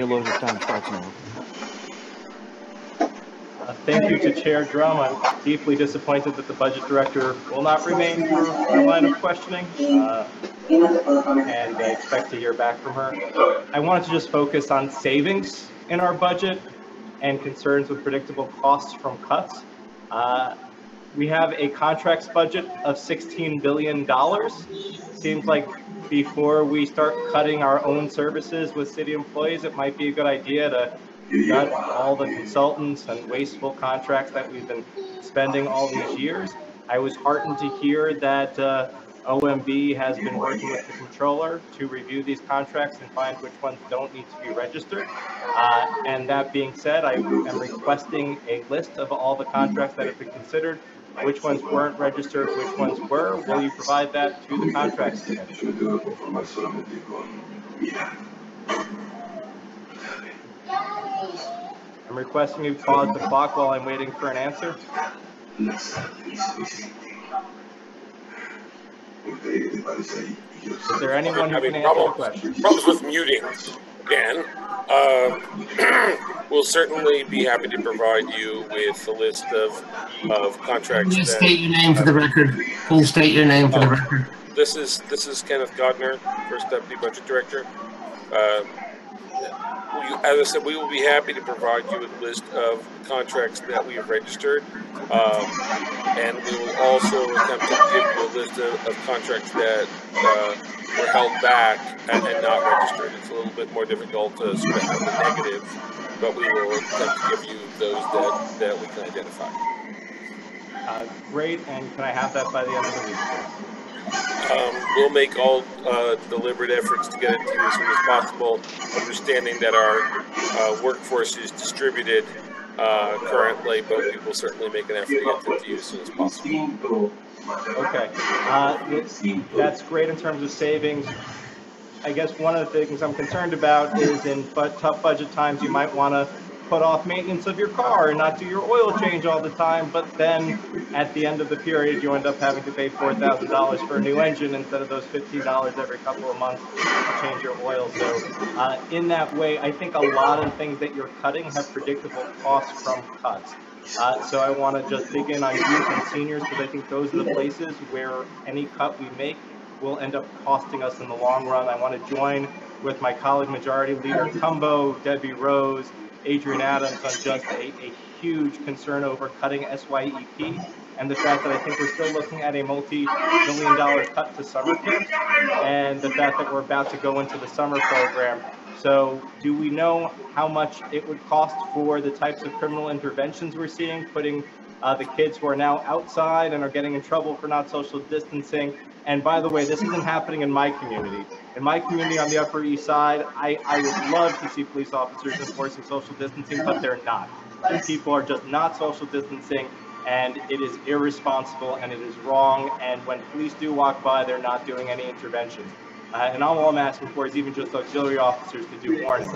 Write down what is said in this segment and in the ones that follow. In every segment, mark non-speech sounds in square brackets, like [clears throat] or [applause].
Time Schwarzenegger. Uh, Thank you to Chair Dromm. I'm deeply disappointed that the Budget Director will not remain for our line of questioning, uh, and I expect to hear back from her. I wanted to just focus on savings in our budget and concerns with predictable costs from cuts. Uh, We have a contracts budget of $16 billion. Seems like before we start cutting our own services with city employees, it might be a good idea to cut all the consultants and wasteful contracts that we've been spending all these years. I was heartened to hear that uh, OMB has been working with the comptroller to review these contracts and find which ones don't need to be registered. Uh, And that being said, I am requesting a list of all the contracts that have been considered, which ones weren't registered, which ones were. Will you provide that to the contracts committee? Yo me quedo conformar solamente con mirar. I'm requesting you pause the clock while I'm waiting for an answer. Las artes Vicente. Porque, ¿qué te parece ahí? Y yo Is there anyone who can answer the question? problems with muting, Dan. Uh, [clears throat] we'll certainly be happy to provide you with a list of, of contracts Please state your name for the record. Please state your name for the record. this is, this is Kenneth Godiner, First Deputy Budget Director. Uh, As I said, we will be happy to provide you with a list of contracts that we have registered. Um, and we will also attempt to give you a list of, of contracts that, uh, were held back and, and not registered. It's a little bit more difficult to sort have the negative, but we will attempt to give you those that, that we can identify. Uh, Great, and can I have that by the end of the week? Um, we'll make all uh, deliberate efforts to get it to you as soon as possible, understanding that our uh, workforce is distributed uh, currently, but we will certainly make an effort to get it to you as soon as possible. Okay, uh, that's great in terms of savings. I guess one of the things I'm concerned about is in tough budget times, you might want to put off maintenance of your car and not do your oil change all the time, but then at the end of the period, you end up having to pay $4,000 for a new engine instead of those $15 every couple of months to change your oil. So uh, in that way, I think a lot of things that you're cutting have predictable costs from cuts. Uh, so I want to just dig in on youth and seniors because I think those are the places where any cut we make will end up costing us in the long run. I want to join with my colleague Majority Leader Cumbo, Debbie Rose, Adrienne Adams on just a, a huge concern over cutting SYEP and the fact that I think we're still looking at a multi-million dollar cut to summer camps and the fact that we're about to go into the summer program. So do we know how much it would cost for the types of criminal interventions we're seeing, putting uh, the kids who are now outside and are getting in trouble for not social distancing? And by the way, this isn't happening in my community. In my community on the Upper East Side, I, I would love to see police officers enforcing social distancing, but they're not. And people are just not social distancing, and it is irresponsible and it is wrong. And when police do walk by, they're not doing any interventions. Uh, and all I'm asking for is even just auxiliary officers to do warnings.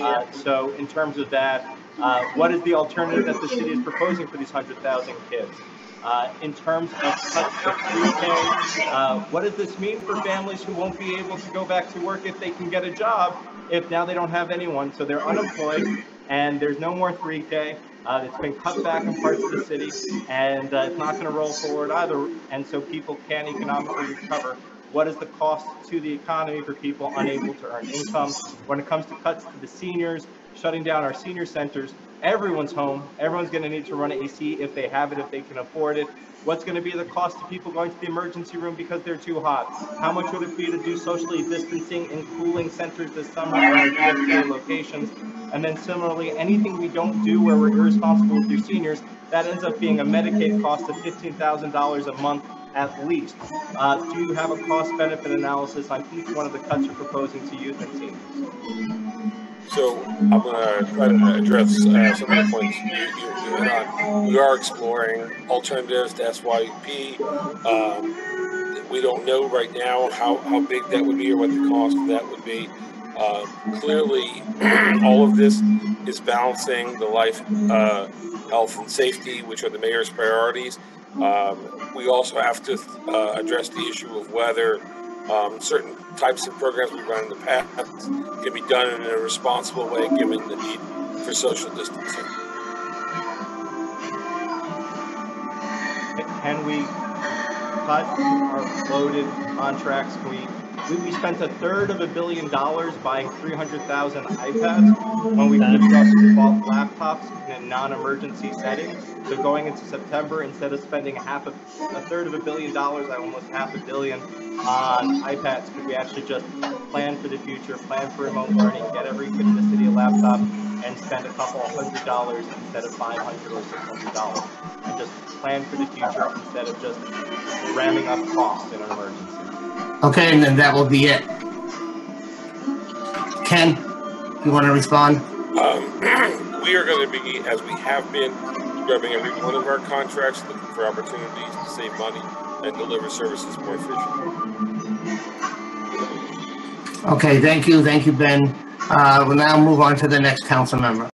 Uh, so in terms of that, uh, what is the alternative that the city is proposing for these 100,000 kids? Uh, in terms of cuts to pre-K, uh, what does this mean for families who won't be able to go back to work if they can get a job if now they don't have anyone? So they're unemployed and there's no more 3K. Uh, it's been cut back in parts of the city and uh, it's not going to roll forward either. And so people can't economically recover. What is the cost to the economy for people unable to earn income? When it comes to cuts to the seniors, shutting down our senior centers, everyone's home. Everyone's going to need to run AC if they have it, if they can afford it. What's going to be the cost to people going to the emergency room because they're too hot? How much would it be to do socially distancing in cooling centers this summer at our locations? And then similarly, anything we don't do where we're irresponsible with your seniors, that ends up being a Medicaid cost of $15,000 a month at least. Uh, do you have a cost benefit analysis on each one of the cuts you're proposing to youth and seniors? So I'm going to try to address uh, some of the points you, you, you hit on. We are exploring alternatives to SYP. Um, we don't know right now how, how big that would be or what the cost of that would be. Uh, clearly, all of this is balancing the life, uh, health, and safety, which are the mayor's priorities. Um, we also have to uh, address the issue of whether um, certain types of programs we run in the past can be done in a responsible way given the need for social distancing. Can we cut our loaded contracts? Can we, we, spent a third of a billion dollars buying 300,000 iPads when we could have just bought laptops in a non-emergency setting. So going into September, instead of spending half a, a third of a billion dollars, almost half a billion on iPads, could we actually just plan for the future, plan for remote learning, get every kid in the city a laptop, and spend a couple hundred dollars instead of 500 or 600 dollars? And just plan for the future instead of just ramming up costs in our. Okay, and then that will be it. Ken, you want to respond? Um, [clears throat] we are going to be, as we have been, scrubbing every one of our contracts, looking for opportunities to save money and deliver services more efficiently. Okay, thank you, thank you, Ben. Uh, we'll now move on to the next council member.